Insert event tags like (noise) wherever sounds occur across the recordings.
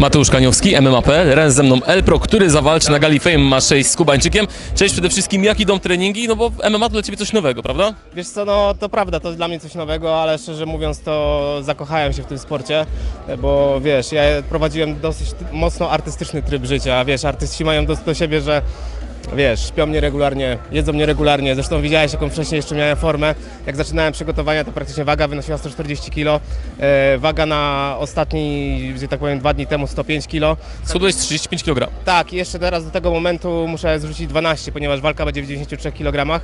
Mateusz Kaniowski, MMA.pl, razem ze mną Elpro, który zawalczy na gali Fame ma 6 z Kubańczykiem. Cześć, przede wszystkim jak idą treningi? No bo MMA to dla Ciebie coś nowego, prawda? Wiesz co, no to prawda, to dla mnie coś nowego, ale szczerze mówiąc to zakochałem się w tym sporcie, bo wiesz, ja prowadziłem dosyć mocno artystyczny tryb życia, wiesz, artyści mają do, do siebie, że wiesz, śpią mnie regularnie, jedzą mnie regularnie, zresztą widziałeś jaką wcześniej jeszcze miałem formę, jak zaczynałem przygotowania to praktycznie waga wynosiła 140 kg, e, waga na ostatni, że tak powiem dwa dni temu 105 kg, Schudłeś 35 kg. tak, i jeszcze teraz do tego momentu muszę zrzucić 12, ponieważ walka będzie w 93 kg.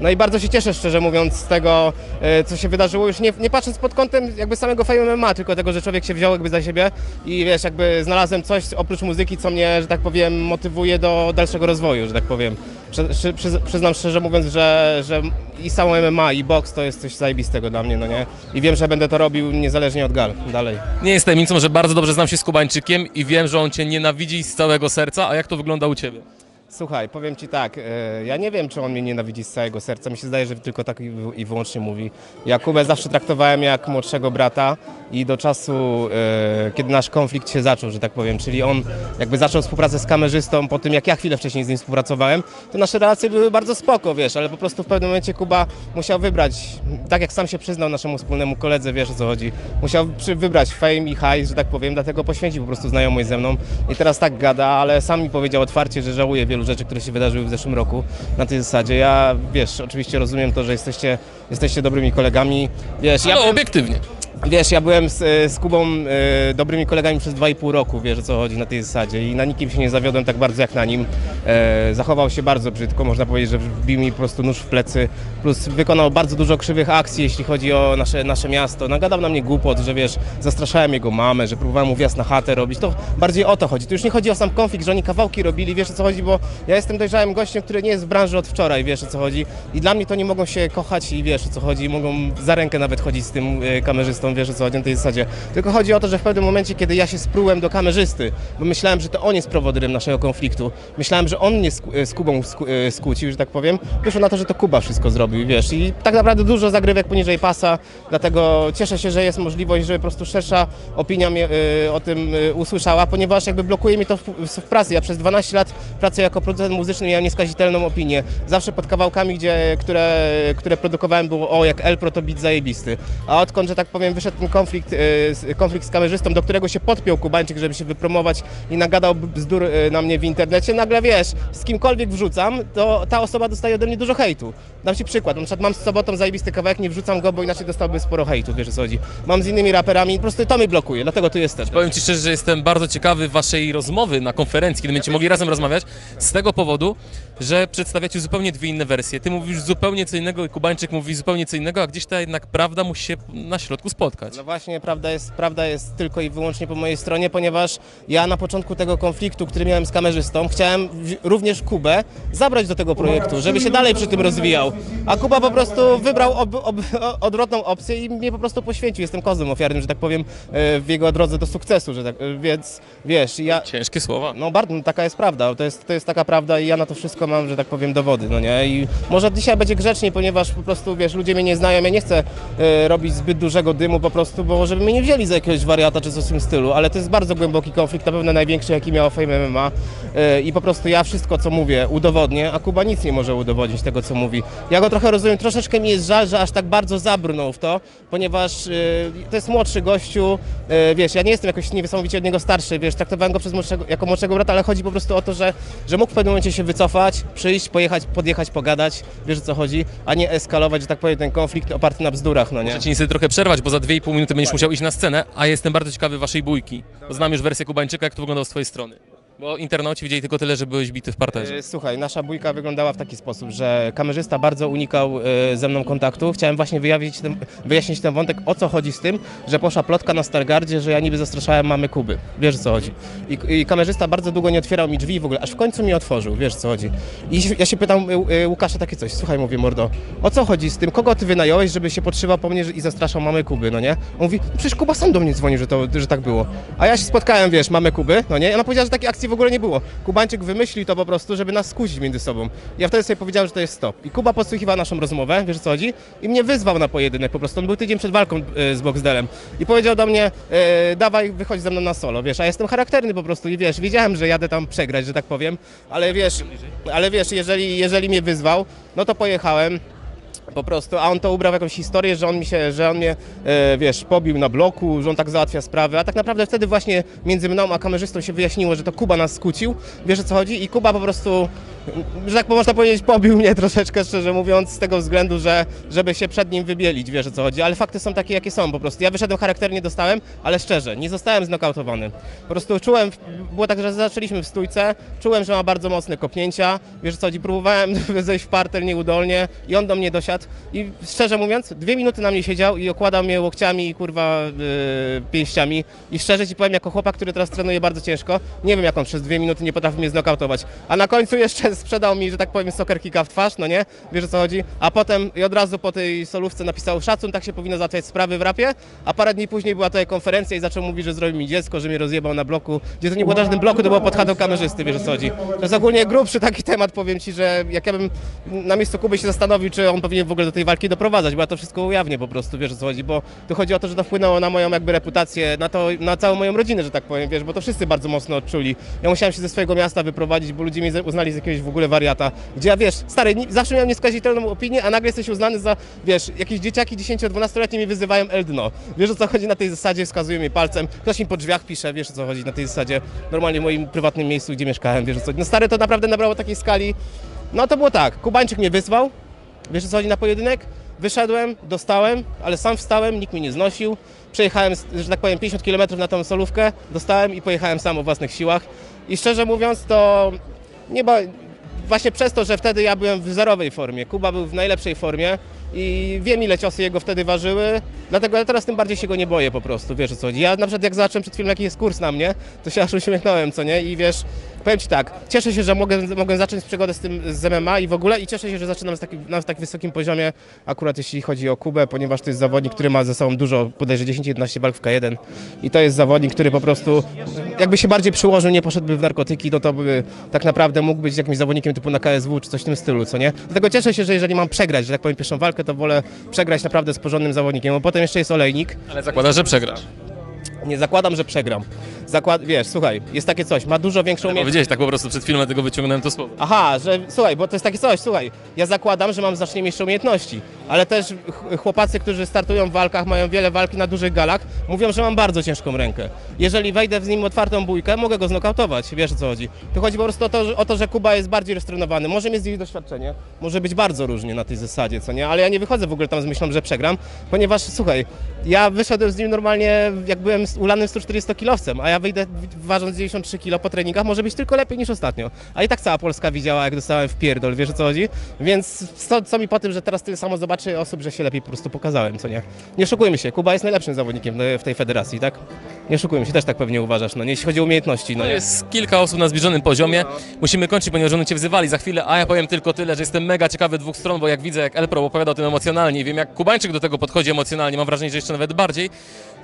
No i bardzo się cieszę, szczerze mówiąc, z tego, e, co się wydarzyło, już nie, nie patrząc pod kątem jakby samego Fame MMA, tylko tego, że człowiek się wziął jakby za siebie i wiesz, jakby znalazłem coś oprócz muzyki, co mnie, że tak powiem, motywuje do dalszego rozwoju, że tak powiem. Przy, przyz- przyznam szczerze mówiąc, że, że i samo MMA, i boks to jest coś zajebistego dla mnie, no nie? I wiem, że będę to robił niezależnie od gal, dalej. Nie jest tajemnicą, że bardzo dobrze znam się z Kubańczykiem i wiem, że on Cię nienawidzi z całego serca, a jak to wygląda u Ciebie? Słuchaj, powiem Ci tak, e, ja nie wiem, czy on mnie nienawidzi z całego serca, mi się zdaje, że tylko tak i wy- i wyłącznie mówi. Jakubę zawsze traktowałem jak młodszego brata i do czasu, e, kiedy nasz konflikt się zaczął, że tak powiem, czyli on jakby zaczął współpracę z kamerzystą po tym, jak ja chwilę wcześniej z nim współpracowałem, to nasze relacje były bardzo spoko, wiesz, ale po prostu w pewnym momencie Kuba musiał wybrać, tak jak sam się przyznał naszemu wspólnemu koledze, wiesz o co chodzi, musiał wybrać fame i high, że tak powiem, dlatego poświęcił po prostu znajomość ze mną. I teraz tak gada, ale sam mi powiedział otwarcie, że żałuje wielu rzeczy, które się wydarzyły w zeszłym roku na tej zasadzie. Ja, wiesz, oczywiście rozumiem to, że jesteście, jesteście dobrymi kolegami, wiesz, ja No, obiektywnie. Wiesz, ja byłem z, z Kubą e, dobrymi kolegami przez 2,5 roku, wiesz o co chodzi na tej zasadzie i na nikim się nie zawiodłem tak bardzo jak na nim. E, zachował się bardzo brzydko, można powiedzieć, że wbił mi po prostu nóż w plecy, plus wykonał bardzo dużo krzywych akcji, jeśli chodzi o nasze, nasze miasto. Nagadał na mnie głupot, że wiesz, zastraszałem jego mamę, że próbowałem mu wjazd na chatę robić. To bardziej o to chodzi. To już nie chodzi o sam konflikt, że oni kawałki robili, wiesz o co chodzi, bo ja jestem dojrzałym gościem, który nie jest w branży od wczoraj, wiesz o co chodzi. I dla mnie to nie mogą się kochać i wiesz o co chodzi, mogą za rękę nawet chodzić z tym e, kamerzystą, wiesz o co na tej zasadzie. Tylko chodzi o to, że w pewnym momencie, kiedy ja się sprułem do kamerzysty, bo myślałem, że to on jest prowodyrem naszego konfliktu, myślałem, że on mnie z, z Kubą e, skłócił, że tak powiem, wyszło na to, że to Kuba wszystko zrobił, wiesz. I tak naprawdę dużo zagrywek poniżej pasa, dlatego cieszę się, że jest możliwość, żeby po prostu szersza opinia mnie e, o tym e, usłyszała, ponieważ jakby blokuje mi to w, w, w pracy. Ja przez 12 lat pracuję jako producent muzyczny, miałem nieskazitelną opinię. Zawsze pod kawałkami, gdzie, które, które produkowałem było o, jak Elpro to bit zajebisty. A odkąd, że tak powiem, wyszedł ten konflikt, e, konflikt z kamerzystą, do którego się podpiął Kubańczyk, żeby się wypromować i nagadał bzdur e, na mnie w internecie, nagle wiesz, z kimkolwiek wrzucam, to ta osoba dostaje ode mnie dużo hejtu. Dam Ci przykład, na przykład mam z sobotą zajebisty kawałek, nie wrzucam go, bo inaczej dostałbym sporo hejtu, wiesz o co chodzi. Mam z innymi raperami, po prostu to mnie blokuje, dlatego tu jestem. Powiem Ci szczerze, że jestem bardzo ciekawy Waszej rozmowy na konferencji, kiedy będziecie mogli razem rozmawiać, z tego powodu, że przedstawiacie zupełnie dwie inne wersje. Ty mówisz zupełnie co innego i Kubańczyk mówi zupełnie co innego, a gdzieś ta jednak prawda musi się na środku spotkać. No właśnie, prawda jest, prawda jest tylko i wyłącznie po mojej stronie, ponieważ ja na początku tego konfliktu, który miałem z kamerzystą, chciałem w- również Kubę zabrać do tego projektu, żeby się dalej przy tym rozwijał. A Kuba po prostu wybrał ob, ob, odwrotną opcję i mnie po prostu poświęcił. Jestem kozłem ofiarnym, że tak powiem, e, w jego drodze do sukcesu, że tak, e, więc wiesz, ja... Ciężkie słowa. No bardzo, no, taka jest prawda, to jest, to jest taka prawda i ja na to wszystko mam, że tak powiem, dowody, no nie? I może dzisiaj będzie grzecznie, ponieważ po prostu, wiesz, ludzie mnie nie znają, ja nie chcę e, robić zbyt dużego dymu po prostu, bo żeby mnie nie wzięli za jakiegoś wariata czy coś w tym stylu, ale to jest bardzo głęboki konflikt, na pewno największy, jaki miał Fame MMA i po prostu ja wszystko, co mówię, udowodnię, a Kuba nic nie może udowodnić tego, co mówi. Ja go trochę rozumiem, troszeczkę mi jest żal, że aż tak bardzo zabrnął w to, ponieważ e, to jest młodszy gościu, e, wiesz, ja nie jestem jakoś niesamowicie od niego starszy, wiesz, traktowałem go przez młodszego, jako młodszego brata, ale chodzi po prostu o to, że, że mógł w pewnym momencie się wycofać, przyjść, pojechać, podjechać, pogadać, wiesz o co chodzi, a nie eskalować, że tak powiem, ten konflikt oparty na bzdurach, no nie? Muszę ci niestety trochę przerwać, bo za 2,5 minuty będziesz musiał iść na scenę, a jestem bardzo ciekawy waszej bójki. Znam już wersję Kubańczyka, jak to wyglądało z twojej strony. Bo internauci widzieli tylko tyle, że byłeś bity w parterze. E, Słuchaj, nasza bójka wyglądała w taki sposób, że kamerzysta bardzo unikał e, ze mną kontaktu. Chciałem właśnie wyjawić ten, wyjaśnić ten wątek, o co chodzi z tym, że poszła plotka na Stargardzie, że ja niby zastraszałem mamy Kuby. Wiesz o co chodzi. I, I kamerzysta bardzo długo nie otwierał mi drzwi w ogóle, aż w końcu mi otworzył, wiesz o co chodzi. I ja się pytam e, Łukasza takie coś, słuchaj, mówię mordo, o co chodzi z tym, kogo ty wynająłeś, żeby się podszywał po mnie i zastraszał mamy Kuby, no nie? On mówi, no przecież Kuba sam do mnie dzwonił, że, to, że tak było. A ja się spotkałem, wiesz, mamy Kuby, no nie? I ona powiedziała, że takie akcje w ogóle nie było. Kubańczyk wymyślił to po prostu, żeby nas skłócić między sobą. Ja wtedy sobie powiedziałem, że to jest stop. I Kuba podsłuchiwał naszą rozmowę, wiesz o co chodzi? I mnie wyzwał na pojedynek po prostu. On był tydzień przed walką e, z Boxdelem. I powiedział do mnie, e, dawaj, wychodź ze mną na solo, wiesz, a jestem charakterny po prostu i wiesz, wiedziałem, że jadę tam przegrać, że tak powiem, ale wiesz, ale wiesz, jeżeli, jeżeli mnie wyzwał, no to pojechałem, po prostu, a on to ubrał w jakąś historię, że on mi się, że on mnie, e, wiesz, pobił na bloku, że on tak załatwia sprawy, a tak naprawdę wtedy właśnie między mną a kamerzystą się wyjaśniło, że to Kuba nas skłócił, wiesz o co chodzi? I Kuba po prostu, że tak można powiedzieć, pobił mnie troszeczkę, szczerze mówiąc, z tego względu, że żeby się przed nim wybielić, wiesz o co chodzi, ale fakty są takie, jakie są po prostu. Ja wyszedłem charakternie, dostałem, ale szczerze, nie zostałem znokautowany. Po prostu czułem, było tak, że zaczęliśmy w stójce, czułem, że ma bardzo mocne kopnięcia, wiesz o co chodzi, próbowałem (laughs) zejść w parter nieudolnie i on do mnie dosiadł. I szczerze mówiąc, dwie minuty na mnie siedział i okładał mnie łokciami i kurwa yy, pięściami. I szczerze ci powiem, jako chłopak, który teraz trenuje bardzo ciężko, nie wiem jak on przez dwie minuty nie potrafi mnie znokautować, a na końcu jeszcze sprzedał mi, że tak powiem, soccer kicka w twarz, no nie, wiesz o co chodzi, a potem i od razu po tej solówce napisał szacun, tak się powinno załatwiać sprawy w rapie, a parę dni później była tutaj konferencja i zaczął mówić, że zrobił mi dziecko, że mnie rozjebał na bloku, gdzie to nie było na żadnym bloku, to było pod chatą kamerzysty, wiesz o co chodzi. To jest ogólnie grubszy taki temat, powiem ci, że jak ja bym na miejscu Kuby się zastanowił, czy on powinien w ogóle do tej walki doprowadzać, bo ja to wszystko ujawnię po prostu, wiesz o co chodzi, bo tu chodzi o to, że to wpłynęło na moją jakby reputację, na to, na całą moją rodzinę, że tak powiem, wiesz, bo to wszyscy bardzo mocno odczuli. Ja musiałem się ze swojego miasta wyprowadzić, bo ludzie mnie uznali jakiegoś w ogóle wariata, gdzie ja, wiesz, stary, zawsze miałem nieskazitelną opinię, a nagle jesteś uznany za, wiesz, jakieś dzieciaki 10-12-letnie mi wyzywają Eldno. Wiesz o co chodzi na tej zasadzie, wskazują mi palcem, ktoś mi po drzwiach pisze, wiesz o co chodzi na tej zasadzie, normalnie w moim prywatnym miejscu, gdzie mieszkałem, wiesz o co. No stary, to naprawdę nabrało takiej skali, no to było tak, Kubańczyk mnie wyzwał, Wiesz o co chodzi na pojedynek? Wyszedłem, dostałem, ale sam wstałem, nikt mnie nie znosił. Przejechałem, że tak powiem, 50 km na tą solówkę, dostałem i pojechałem sam o własnych siłach. I szczerze mówiąc, to nie. Właśnie przez to, że wtedy ja byłem w zerowej formie, Kuba był w najlepszej formie i wiem ile ciosy jego wtedy ważyły, dlatego ja teraz tym bardziej się go nie boję po prostu, wiesz o co chodzi. Ja na przykład jak zobaczyłem przed chwilą jaki jest kurs na mnie, to się aż uśmiechnąłem, co nie? I wiesz, powiem Ci tak, cieszę się, że mogę, mogę zacząć przygodę z tym z MMA i w ogóle i cieszę się, że zaczynam z takim, na tak wysokim poziomie, akurat jeśli chodzi o Kubę, ponieważ to jest zawodnik, który ma ze sobą dużo, bodajże 10-11 walk w K1 i to jest zawodnik, który po prostu jakby się bardziej przyłożył, nie poszedłby w narkotyki, no to by tak naprawdę mógł być jakimś zawodnikiem typu na KSW czy coś w tym stylu, co nie? Dlatego cieszę się, że jeżeli mam przegrać, że tak powiem, pierwszą walkę, to wolę przegrać naprawdę z porządnym zawodnikiem, bo potem jeszcze jest olejnik, Ale zakładasz, że przegrasz. Nie zakładam, że przegram. Zakład... Wiesz, słuchaj, jest takie coś, ma dużo większą umiejętność. Powiedziałeś tak po prostu przed filmem, dlatego wyciągnąłem to słowo. Aha, że słuchaj, bo to jest takie coś, słuchaj, ja zakładam, że mam znacznie mniejsze umiejętności, ale też ch- chłopacy, którzy startują w walkach, mają wiele walki na dużych galach, mówią, że mam bardzo ciężką rękę. Jeżeli wejdę z nim w otwartą bójkę, mogę go znokautować, wiesz o co chodzi. Tu chodzi po prostu o to, że, o to, że Kuba jest bardziej roztrenowany, może mieć z nich doświadczenie, może być bardzo różnie na tej zasadzie, co nie, ale ja nie wychodzę w ogóle tam z myślą, że przegram, ponieważ słuchaj, ja wyszedłem z nim normalnie, jak byłem ulanym 140-kilowcem, a ja wyjdę ważąc 93 kg po treningach, może być tylko lepiej niż ostatnio. A i tak cała Polska widziała, jak dostałem w pierdol, wiesz o co chodzi? Więc co, co mi po tym, że teraz tyle samo zobaczy osób, że się lepiej po prostu pokazałem, co nie? Nie oszukujmy się, Kuba jest najlepszym zawodnikiem w tej federacji, tak? Nie oszukujmy się, też tak pewnie uważasz, no nie, jeśli chodzi o umiejętności, no nie? jest kilka osób na zbliżonym poziomie. Musimy kończyć, ponieważ oni cię wzywali za chwilę, a ja powiem tylko tyle, że jestem mega ciekawy dwóch stron, bo jak widzę, jak Elpro opowiada o tym emocjonalnie i wiem, jak Kubańczyk do tego podchodzi emocjonalnie, mam wrażenie, że jeszcze nawet bardziej,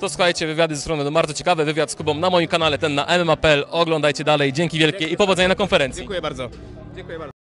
to słuchajcie, wywiady ze strony będą bardzo ciekawe. Wywiad z Kubą na moim kanale, ten na MMA.pl. Oglądajcie dalej. Dzięki wielkie i powodzenia na konferencji. Dziękuję bardzo. Dziękuję bardzo.